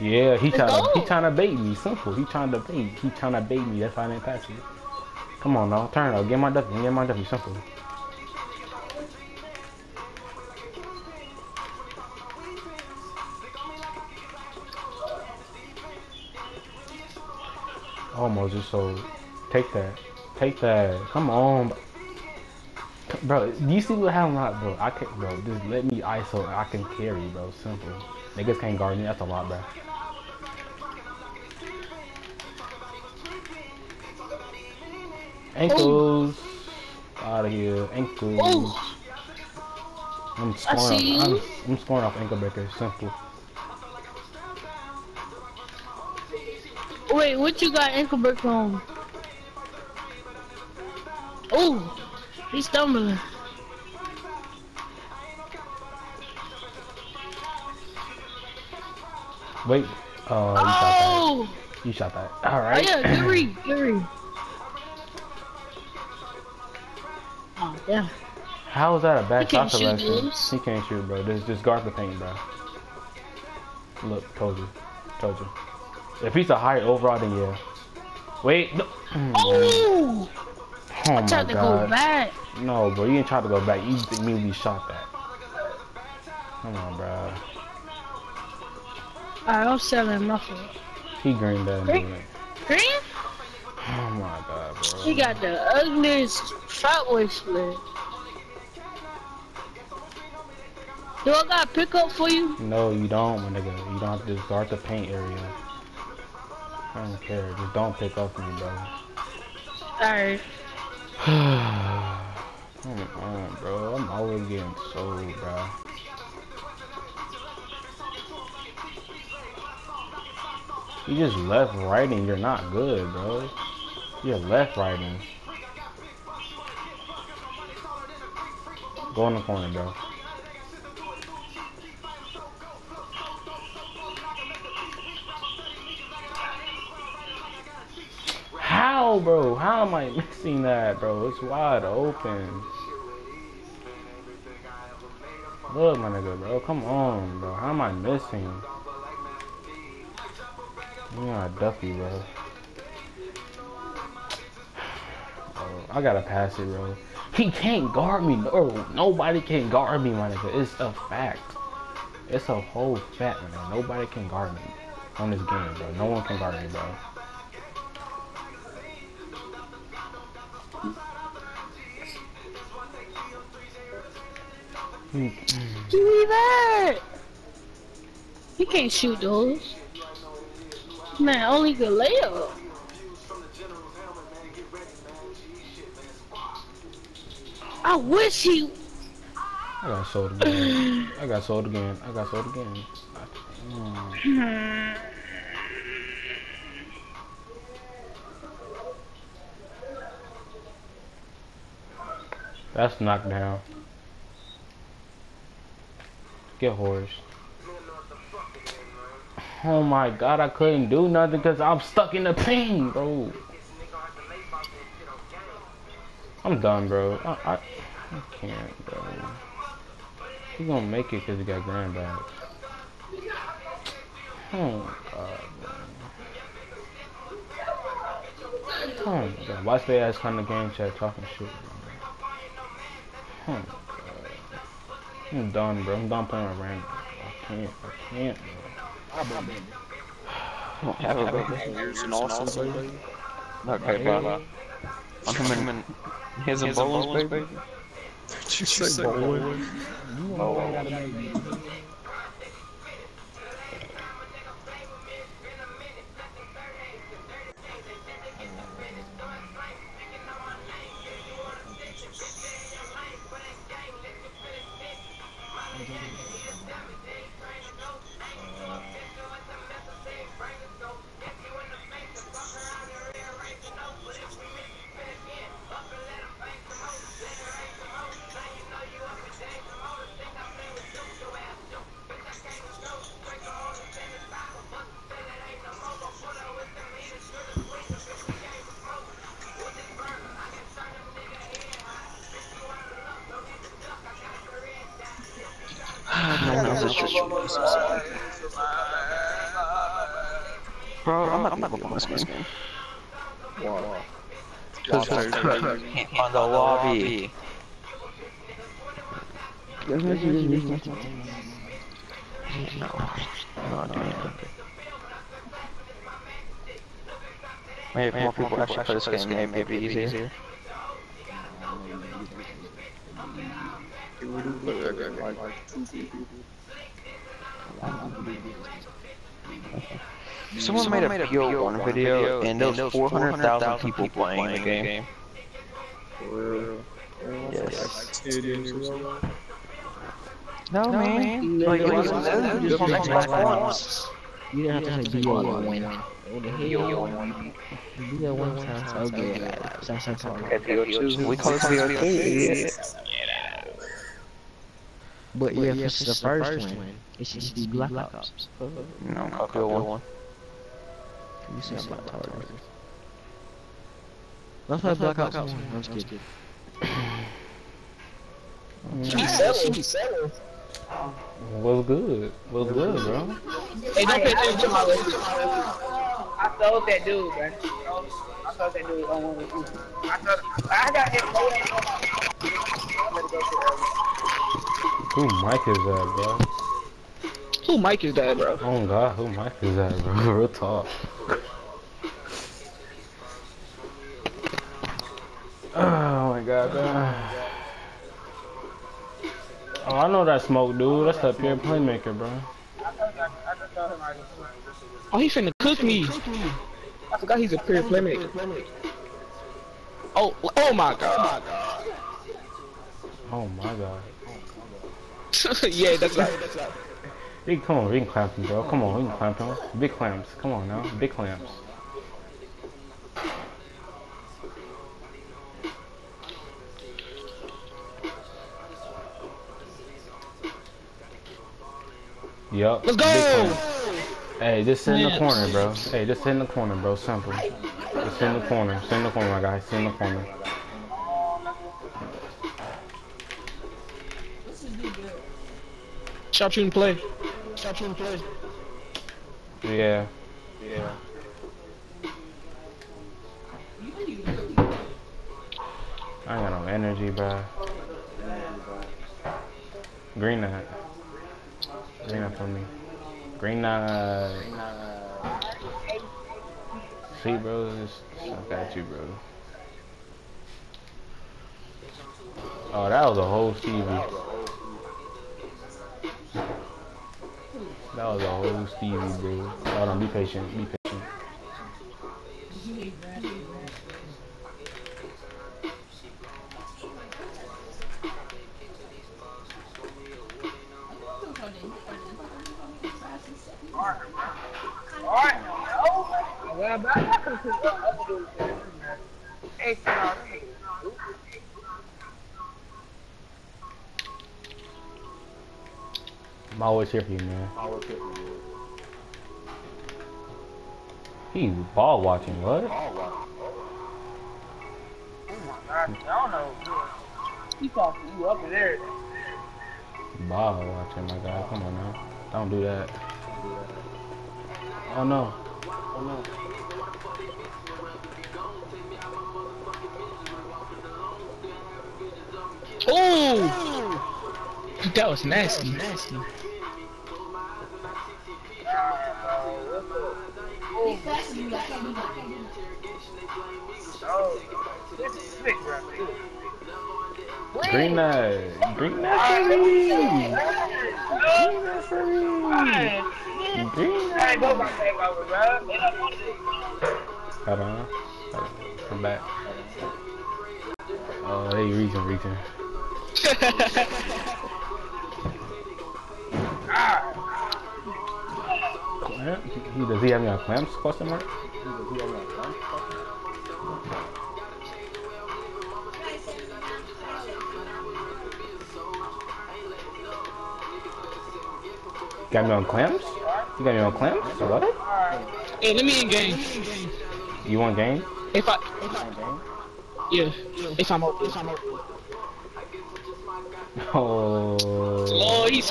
Yeah, he trying to he trying to bait me. Simple. He trying to bait. He trying to bait me. That's why I didn't pass it. Come on now, turn up. Get my W. Get my W. Simple. Almost just so. Take that. Take that. Come on. Bro, do you see what happened? Like, bro, I can't, bro, just let me ISO I can carry, bro. Simple. Niggas can't guard me, that's a lot, bro. Ankles. Oh. Out of here. Ankles. Oh, I'm scoring off, I'm, you. I'm scoring off ankle breaker. Simple. wait, what you got ankle breaker on? Oh, he's stumbling. Wait. Oh, you shot that. Oh. You Oh, shot that. All right. oh yeah, good read, good read. Damn. How is that a bad shot selection? He can't shoot, bro. Just, just guard the paint, bro. Look, told you. Told you. If he's a higher overall, then yeah. Wait. No. Mm. Oh, Oh I my tried to go back. No, bro. You didn't try to go back. You immediately shot that. Come on, bro. Alright, I'm selling nothing. He greened that. Green? Green? Oh my god, bro. He got the ugliest fat boy split. Do I got pick up for you? No, you don't, my nigga. You don't have to guard the paint area. I don't care. Just don't pick up for me, bro. Alright. Come on, bro. I'm always getting sold, bro. You just left writing. You're not good, bro. You're left writing. Go in the corner, bro. How, bro? How am I missing that, bro? It's wide open. Look, my nigga, bro. Come on, bro. How am I missing? You not Duffy, bro. I gotta pass it, bro. He can't guard me, bro. Nobody can guard me, my nigga. It's a fact. It's a whole fact, man. Nobody can guard me on this game, bro. No one can guard me, bro. Me that! He can't shoot those. Man, only good layup. I wish he. I got sold again. I got sold again. I got sold again. That's knocked down. Get horse. Oh my god, I couldn't do nothing because I'm stuck in the pain, bro. I'm done, bro. I, I, I can't, bro. He gonna make it because he got grand bags. Oh god, man. Oh my god. Watch their ass come to game chat talking shit, bro. Oh my god. I'm done, bro. I'm done playing with random. I can't. I can't, bro. Have a baby. Here's an awesome baby. Okay, brother. I'm coming. Here's a bonus baby. Did you say bowling? just Bro, I'm not, I'm not gonna this game. on the lobby. No, no, dude. Maybe if more people actually play this game, Maybe it'd be easier. It would look like. Someone, made a PO1 video, and there was 400,000 people playing the game. Yes. No, man. Like, it was known just on Xbox You didn't have to say do one win. What the hell? Do that one time. So good. One. We call this VO2. But yeah, if it's the first one, it should be Black Ops. No, I'll go one. You say Black Ops. Let's play Black Ops 1. I'm just kidding. What's good? What's good, bro? Hey, don't pay attention to my list. I sold that dude, man. I sold that dude on one with you. I sold I got hit low and Who mic is that, bro? Who mic is that, bro? Oh my god, who mic is that, bro? Real talk. Oh my god, bro. Oh, I know that smoke, dude. That's that pure playmaker, bro. Oh, he finna cook me. I forgot he's a pure playmaker. Oh, oh my god. Oh my god. yeah, that's right. That's right. Big, come on, we can clamp him, bro. Come on, we can clamp him. Big clamps. Come on now, big clamps. Yup. Let's go. Hey, just sit in the corner, bro. Hey, just sit in the corner, bro. Simple. Just sit in the corner. Sit in the corner, my guy. Sit in the corner. Sharp shooting play. Sharp shooting play. Yeah. Yeah. I ain't got no energy, bro. Green that. Green that for me. Green that. See, bro, it's, I got you, bro. Oh, that was a whole Stevie. That was a whole Stevie, bro. Hold on, be patient, be patient. Alright. Oh, well, but I can put the other dude there. I'm always here for you, man. He's ball watching, what? ball watching I oh don't know. He talking to you up in there. Ball watching, my guy. Come on now. Don't do that. Oh no. Oh no. Oh! That was nasty, nasty. Bro. Green that. Green that for me. Green I over, bro. Hold on. Hold on. Come back. Oh, they reaching, reaching. Clamp? He, does he have me on clamps? Question mark? Got me on clamps? You got me on clamps? What? Hey, let me in game. You want game? If I, if I, yeah, if I'm open, if I'm open. Oh. Oh, he's